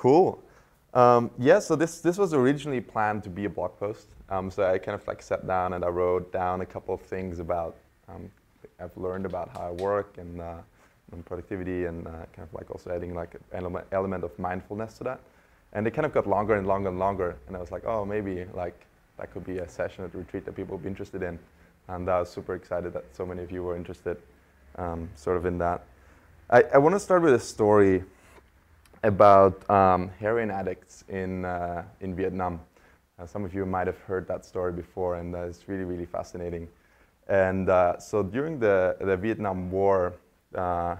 Cool. Um, yeah, so this, this was originally planned to be a blog post. Um, so I kind of like sat down and I wrote down a couple of things about um, I've learned about how I work and, uh, and productivity and uh, kind of like also adding like an element, element of mindfulness to that. And it kind of got longer and longer and longer. And I was like, oh, maybe like that could be a session at retreat that people would be interested in. And I was super excited that so many of you were interested um, sort of in that. I, I want to start with a story about um, heroin addicts in, uh, in Vietnam. Uh, some of you might have heard that story before, and uh, it's really, really fascinating. And uh, so during the, the Vietnam War, uh,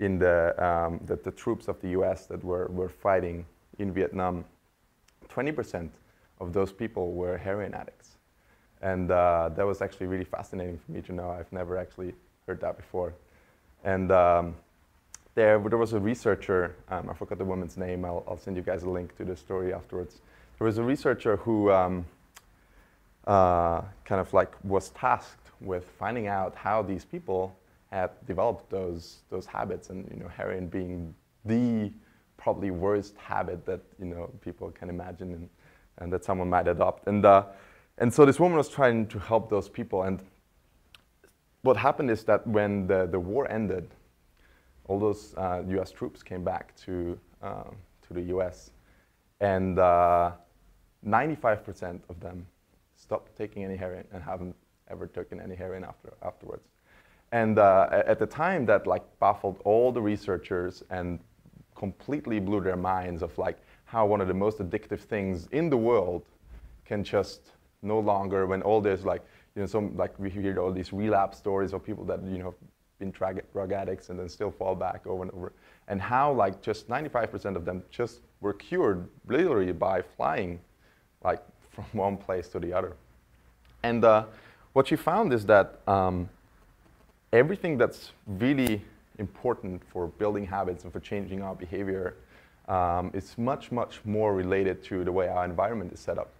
in the, um, the, the, troops of the US that were, were fighting in Vietnam, 20% of those people were heroin addicts. And uh, that was actually really fascinating for me to know. I've never actually heard that before. And um, there, there was a researcher, um, I forgot the woman's name, I'll, I'll, send you guys a link to the story afterwards. There was a researcher who um, uh, kind of like was tasked with finding out how these people had developed those, those habits and you know, heroin being the probably worst habit that you know, people can imagine and, and that someone might adopt. And, uh, and so this woman was trying to help those people. And what happened is that when the, the war ended, all those uh, US troops came back to, uh, to the US. And 95% uh, of them stopped taking any heroin and haven't ever taken any heroin after, afterwards. And uh, at the time, that like baffled all the researchers and completely blew their minds of like how one of the most addictive things in the world can just no longer when all this like you know some like we hear all these relapse stories of people that you know drug addicts and then still fall back over and over. And how like just 95% of them just were cured literally by flying like from one place to the other. And uh, what she found is that um, everything that's really important for building habits and for changing our behavior um, is much, much more related to the way our environment is set up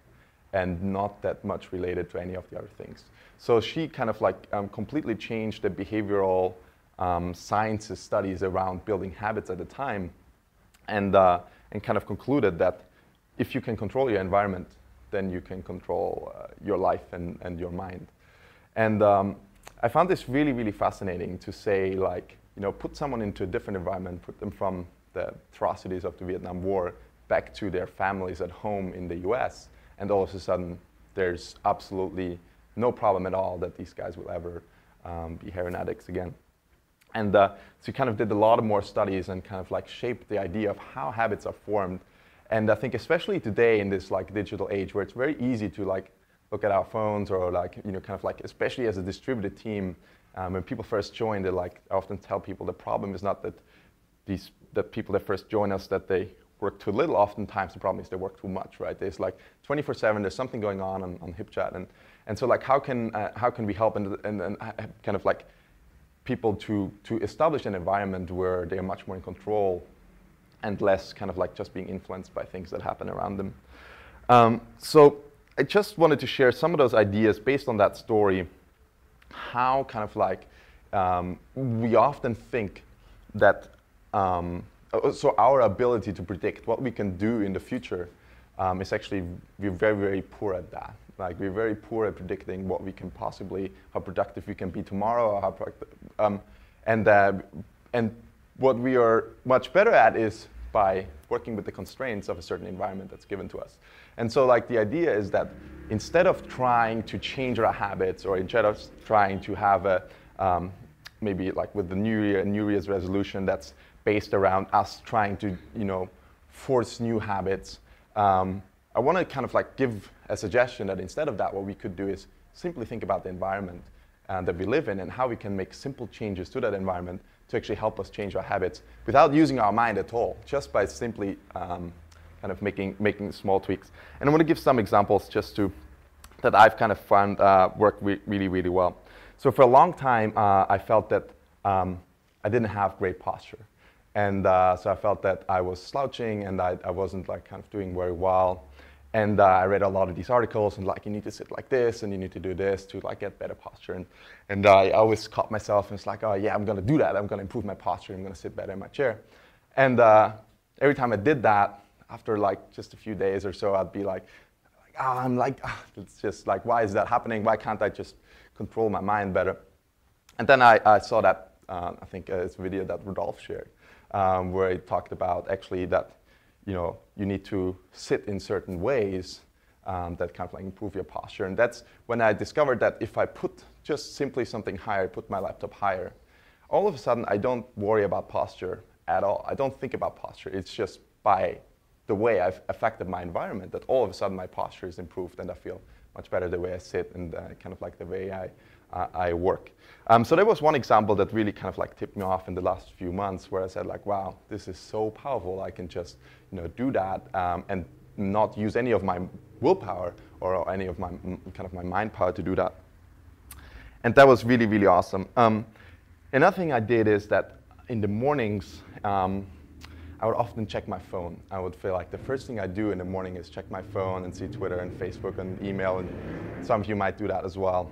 and not that much related to any of the other things. So she kind of like um, completely changed the behavioral um, sciences studies around building habits at the time and, uh, and kind of concluded that if you can control your environment, then you can control uh, your life and, and your mind. And um, I found this really, really fascinating to say, like, you know, put someone into a different environment, put them from the atrocities of the Vietnam War back to their families at home in the US, and all of a sudden, there's absolutely no problem at all that these guys will ever um, be heroin addicts again. And uh, so we kind of did a lot of more studies and kind of like shaped the idea of how habits are formed. And I think especially today in this like digital age where it's very easy to like look at our phones or like, you know, kind of like, especially as a distributed team, um, when people first join, they like, I often tell people the problem is not that these, the people that first join us, that they work too little. Oftentimes the problem is they work too much, right? There's like 24-7, there's something going on on, on HipChat. And, and so like, how can, uh, how can we help and, and, and kind of like people to, to establish an environment where they are much more in control and less kind of like just being influenced by things that happen around them. Um, so I just wanted to share some of those ideas based on that story, how kind of like um, we often think that, um, uh, so our ability to predict what we can do in the future um, is actually, we're very, very poor at that. Like we're very poor at predicting what we can possibly, how productive we can be tomorrow, or how productive, um, and, uh, and what we are much better at is by working with the constraints of a certain environment that's given to us. And so like the idea is that instead of trying to change our habits or instead of trying to have a, um, maybe like with the New Year, New Year's resolution that's based around us trying to, you know, force new habits, um, I want to kind of like give a suggestion that instead of that, what we could do is simply think about the environment uh, that we live in and how we can make simple changes to that environment to actually help us change our habits without using our mind at all, just by simply um, kind of making, making small tweaks. And I want to give some examples just to, that I've kind of found uh, work re really, really well. So for a long time, uh, I felt that um, I didn't have great posture. And uh, so I felt that I was slouching and I, I wasn't like kind of doing very well. And uh, I read a lot of these articles and like, you need to sit like this and you need to do this to like get better posture. And, and I always caught myself and it's like, oh yeah, I'm gonna do that. I'm gonna improve my posture. I'm gonna sit better in my chair. And uh, every time I did that, after like just a few days or so, I'd be like, oh, I'm like, oh, it's just like, why is that happening? Why can't I just control my mind better? And then I, I saw that, uh, I think uh, it's a video that Rudolf shared, um, where he talked about actually that, you know, you need to sit in certain ways um, that kind of like improve your posture. And that's when I discovered that if I put just simply something higher, put my laptop higher, all of a sudden I don't worry about posture at all. I don't think about posture. It's just by the way I've affected my environment that all of a sudden my posture is improved and I feel much better the way I sit and uh, kind of like the way I, uh, I work. Um, so that was one example that really kind of like tipped me off in the last few months where I said like, wow, this is so powerful. I can just you know, do that um, and not use any of my willpower or any of my kind of my mind power to do that. And that was really, really awesome. Um, another thing I did is that in the mornings, um, I would often check my phone. I would feel like the first thing I do in the morning is check my phone and see Twitter and Facebook and email, and some of you might do that as well.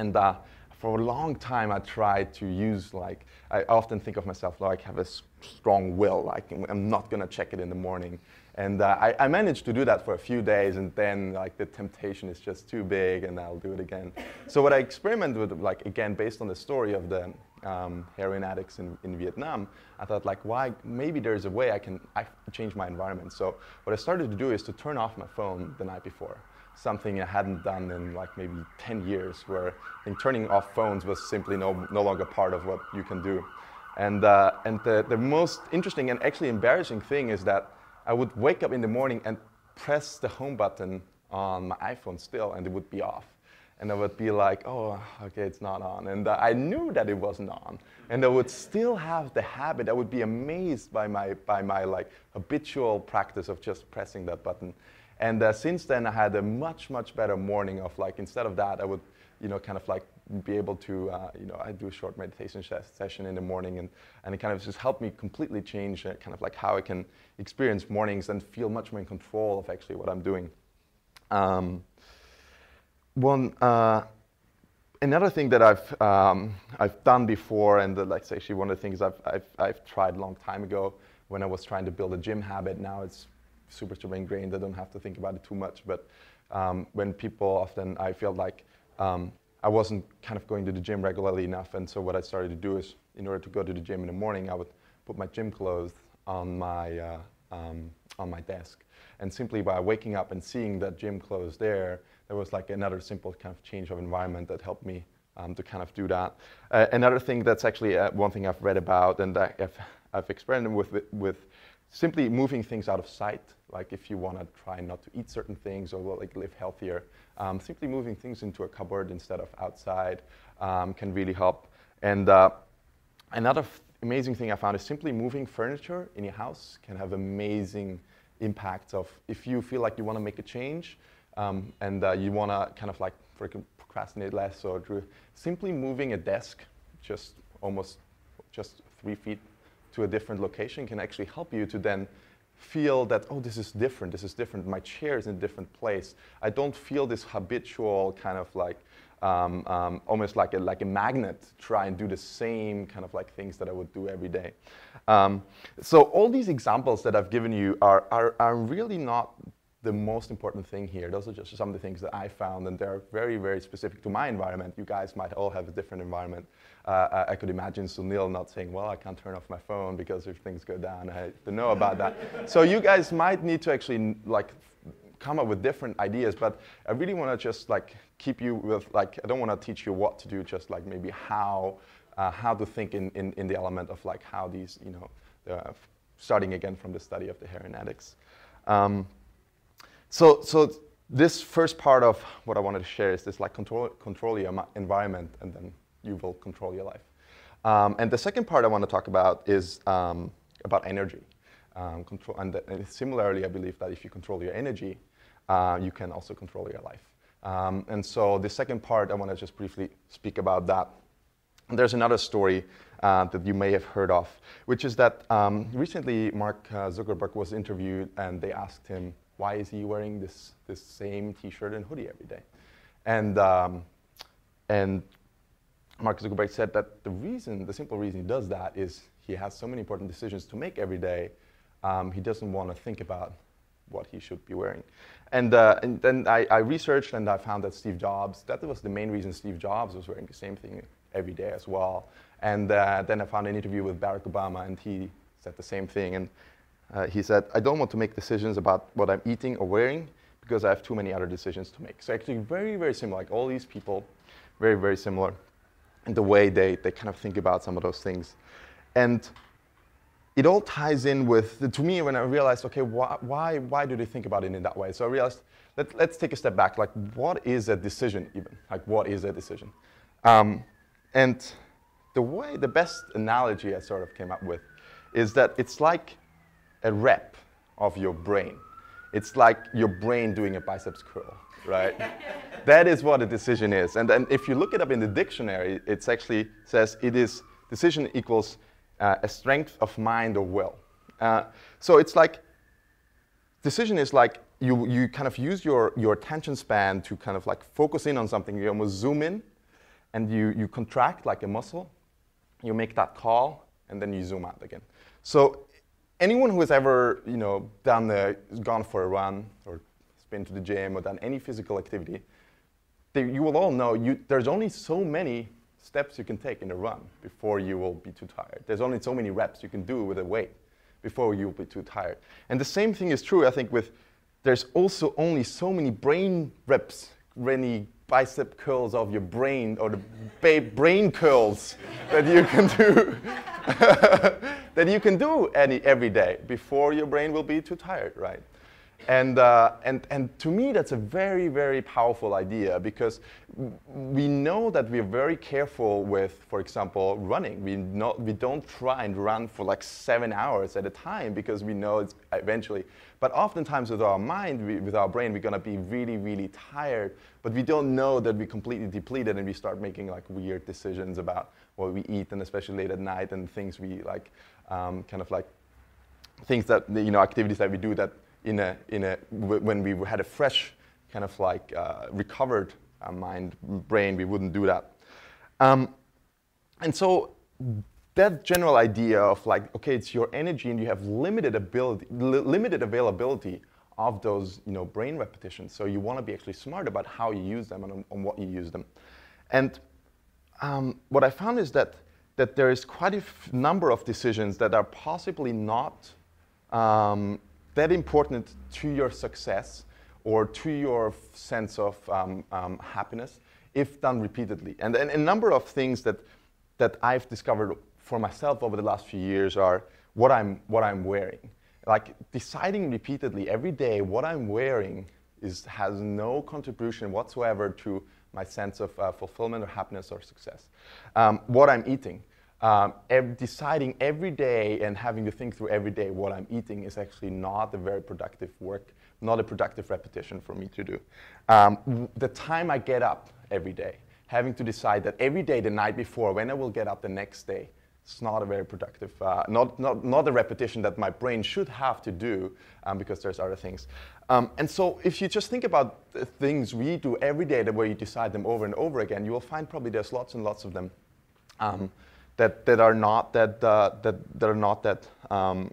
And uh, for a long time, I tried to use like I often think of myself like I have a strong will, like I'm not gonna check it in the morning. And uh, I, I, managed to do that for a few days, and then like the temptation is just too big, and I'll do it again. So what I experimented with, like again, based on the story of the um, heroin addicts in, in Vietnam, I thought like, why? Maybe there's a way I can I change my environment. So what I started to do is to turn off my phone the night before. Something I hadn't done in like maybe 10 years, where I think turning off phones was simply no, no longer part of what you can do. And, uh, and the, the most interesting and actually embarrassing thing is that I would wake up in the morning and press the home button on my iPhone still, and it would be off. And I would be like, oh, okay, it's not on. And uh, I knew that it wasn't on. And I would still have the habit. I would be amazed by my, by my like habitual practice of just pressing that button. And uh, since then, I had a much, much better morning of like, instead of that, I would, you know, kind of like be able to, uh, you know, I do a short meditation session in the morning, and, and it kind of just helped me completely change uh, kind of like how I can experience mornings and feel much more in control of actually what I'm doing. Um, one, uh, another thing that I've, um, I've done before, and that's actually one of the things I've, I've, I've tried a long time ago when I was trying to build a gym habit. Now it's super, super ingrained. I don't have to think about it too much. But um, when people often, I feel like um, I wasn't kind of going to the gym regularly enough. And so what I started to do is, in order to go to the gym in the morning, I would put my gym clothes on my, uh, um, on my desk. And simply by waking up and seeing that gym clothes there, there was like another simple kind of change of environment that helped me um, to kind of do that. Uh, another thing that's actually uh, one thing I've read about and I've, I've experimented with, with simply moving things out of sight. Like if you want to try not to eat certain things or like live healthier, um, simply moving things into a cupboard instead of outside um, can really help. And uh, another amazing thing I found is simply moving furniture in your house can have amazing impacts of if you feel like you want to make a change um, and uh, you want to kind of like procrastinate less or simply moving a desk just almost just three feet to a different location can actually help you to then feel that, oh, this is different, this is different, my chair is in a different place. I don't feel this habitual kind of like, um, um, almost like a, like a magnet try and do the same kind of like things that I would do every day. Um, so all these examples that I've given you are, are, are really not the most important thing here. Those are just some of the things that I found, and they're very, very specific to my environment. You guys might all have a different environment. Uh, I could imagine Sunil not saying, well, I can't turn off my phone because if things go down, I have to know about that. so you guys might need to actually like come up with different ideas, but I really want to just like keep you with like, I don't want to teach you what to do, just like maybe how, uh, how to think in, in, in, the element of like how these, you know, uh, starting again from the study of the heroin addicts. Um, so, so this first part of what I wanted to share is this like control, control your environment and then you will control your life. Um, and the second part I want to talk about is um, about energy. Um, control, and, the, and, similarly, I believe that if you control your energy, uh, you can also control your life. Um, and so the second part, I want to just briefly speak about that. And there's another story uh, that you may have heard of, which is that um, recently Mark uh, Zuckerberg was interviewed and they asked him, why is he wearing this, this same t-shirt and hoodie every day? And, um, and Mark Zuckerberg said that the reason, the simple reason he does that is he has so many important decisions to make every day um, he doesn't want to think about what he should be wearing. And, uh, and then I, I, researched and I found that Steve Jobs, that was the main reason Steve Jobs was wearing the same thing every day as well. And uh, then I found an interview with Barack Obama and he said the same thing. And uh, he said, I don't want to make decisions about what I'm eating or wearing because I have too many other decisions to make. So actually very, very similar, like all these people, very, very similar in the way they, they kind of think about some of those things. And it all ties in with, to me, when I realized, okay, why, why, why do they think about it in that way? So I realized, let, let's take a step back. Like, what is a decision even? Like, what is a decision? Um, and the way, the best analogy I sort of came up with is that it's like a rep of your brain. It's like your brain doing a biceps curl, right? that is what a decision is. And then if you look it up in the dictionary, it actually says it is decision equals uh, a strength of mind or will. Uh, so it's like decision is like you, you kind of use your, your attention span to kind of like focus in on something. You almost zoom in and you, you contract like a muscle. You make that call and then you zoom out again. So anyone who has ever you know, done the, gone for a run or been to the gym or done any physical activity, they, you will all know you, there's only so many steps you can take in a run before you will be too tired. There's only so many reps you can do with a weight before you'll be too tired. And the same thing is true, I think, with there's also only so many brain reps, many bicep curls of your brain or the brain curls that you can do that you can do any, every day before your brain will be too tired, right? And, uh, and, and to me, that's a very, very powerful idea because we know that we're very careful with, for example, running. We, not, we don't try and run for like seven hours at a time because we know it's eventually. But oftentimes, with our mind, we, with our brain, we're going to be really, really tired, but we don't know that we're completely depleted and we start making like weird decisions about what we eat and especially late at night and things we like, um, kind of like things that, you know, activities that we do that in a, in a, when we had a fresh, kind of like uh, recovered uh, mind, brain, we wouldn't do that. Um, and so that general idea of like, okay, it's your energy and you have limited ability, li- limited availability of those, you know, brain repetitions. So you want to be actually smart about how you use them and on, on what you use them. And um, what I found is that that there is quite a f- number of decisions that are possibly not um, that important to your success or to your sense of um, um, happiness if done repeatedly. And, and, a number of things that, that I've discovered for myself over the last few years are what I'm, what I'm wearing. Like deciding repeatedly every day what I'm wearing is, has no contribution whatsoever to my sense of uh, fulfillment or happiness or success. Um, what I'm eating um, ev- deciding every day and having to think through every day what I'm eating is actually not a very productive work, not a productive repetition for me to do. Um, the time I get up every day, having to decide that every day the night before when I will get up the next day, it's not a very productive, uh, not, not, not a repetition that my brain should have to do um, because there's other things. Um, and so if you just think about the things we do every day, the way you decide them over and over again, you will find probably there's lots and lots of them. Um, that, that are not that, uh, that, that are not that um,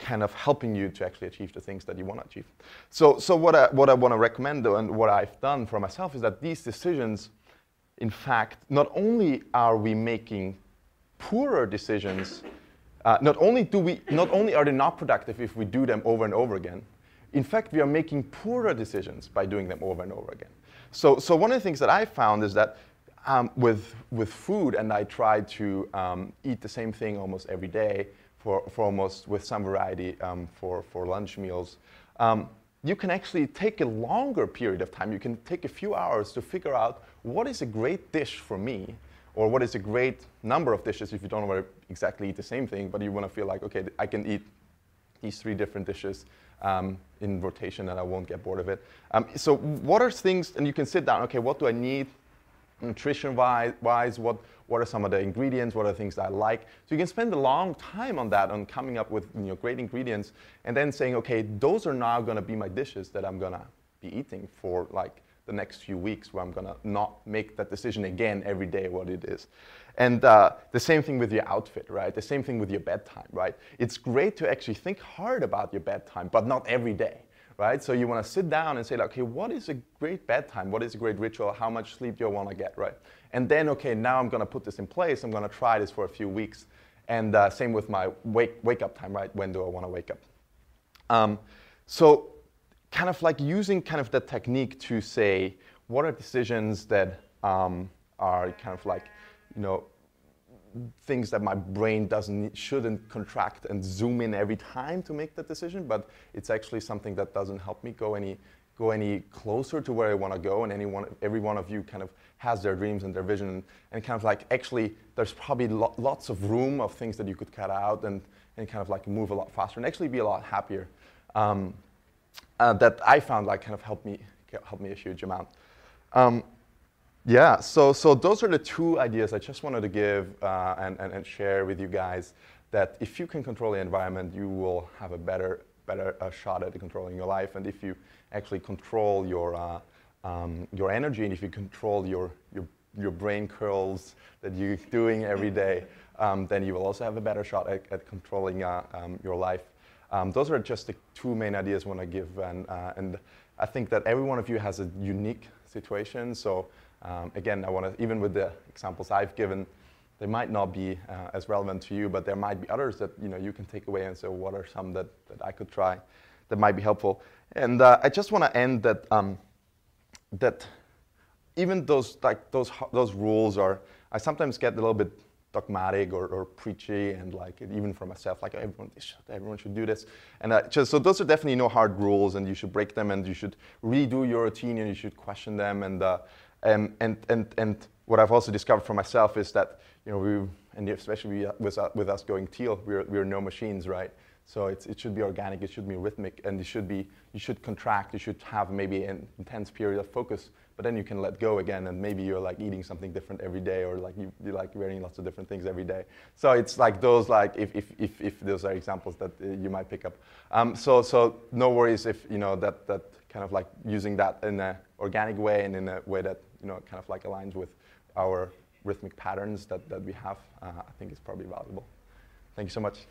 kind of helping you to actually achieve the things that you want to achieve. So, so what I, what I want to recommend though, and what I've done for myself is that these decisions, in fact, not only are we making poorer decisions, uh, not only do we, not only are they not productive if we do them over and over again, in fact, we are making poorer decisions by doing them over and over again. So, so one of the things that I found is that um, with, with food, and I try to um, eat the same thing almost every day for, for almost with some variety um, for, for lunch meals. Um, you can actually take a longer period of time. You can take a few hours to figure out what is a great dish for me, or what is a great number of dishes if you don't want to exactly eat the same thing, but you want to feel like, okay, I can eat these three different dishes um, in rotation and I won't get bored of it. Um, so what are things, and you can sit down, okay, what do I need nutrition wise, what, what are some of the ingredients, what are things that I like. So you can spend a long time on that, on coming up with you know, great ingredients, and then saying, okay, those are now going to be my dishes that I'm going to be eating for like the next few weeks where I'm gonna not make that decision again every day what it is. And uh, the same thing with your outfit, right? The same thing with your bedtime, right? It's great to actually think hard about your bedtime, but not every day, right? So you want to sit down and say, like, okay, what is a great bedtime? What is a great ritual? How much sleep do I want to get, right? And then, okay, now I'm going to put this in place. I'm going to try this for a few weeks. And uh, same with my wake, wake up time, right? When do I want to wake up? Um, so kind of like using kind of that technique to say, what are decisions that um, are kind of like, you know, things that my brain doesn't shouldn't contract and zoom in every time to make that decision, but it's actually something that doesn't help me go any go any closer to where I want to go. And anyone every one of you kind of has their dreams and their vision, and, kind of like actually there's probably lo- lots of room of things that you could cut out and and kind of like move a lot faster and actually be a lot happier. Um, uh, that I found like kind of helped me helped me a huge amount. Um, yeah, so, so those are the two ideas I just wanted to give uh, and, and, and, share with you guys that if you can control the environment, you will have a better, better uh, shot at controlling your life. And if you actually control your, uh, um, your energy and if you control your, your, your brain curls that you're doing every day, um, then you will also have a better shot at, at controlling uh, um, your life. Um, those are just the two main ideas I want to give. And, uh, and I think that every one of you has a unique situation. So um, again, I want to, even with the examples I've given, they might not be uh, as relevant to you, but there might be others that you know you can take away and say, what are some that, that I could try that might be helpful? And uh, I just want to end that um, that even those like those those rules are. I sometimes get a little bit dogmatic or, or preachy and like even for myself like everyone should, everyone should do this and uh, just, so those are definitely no hard rules and you should break them and you should redo your routine and you should question them and uh, um, and, and, and what I've also discovered for myself is that, you know, we, and especially with, uh, with us going teal, we're, we're no machines, right? So it should be organic, it should be rhythmic, and it should be, you should contract, you should have maybe an intense period of focus, but then you can let go again, and maybe you're like eating something different every day, or like you, you like wearing lots of different things every day. So it's like those, like if, if, if, if those are examples that uh, you might pick up. Um, so, so no worries if, you know, that, that kind of like using that in an organic way and in a way that you know, kind of like aligns with our rhythmic patterns that, that we have, uh, I think is probably valuable. Thank you so much.